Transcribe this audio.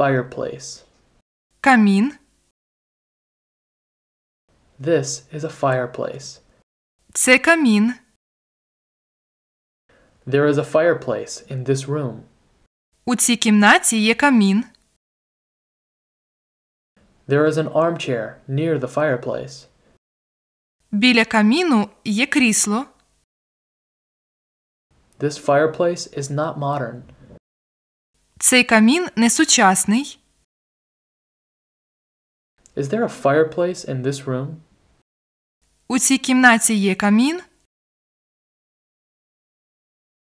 fireplace. камін, This is a fireplace. це камін, There is a fireplace in this room. у цій кімнаті є камін, There is an armchair near the fireplace. біля каміну є крісло, This fireplace is not modern. Цей камін не сучасний, Is there a fireplace in this room? у цій кімнаті є камін,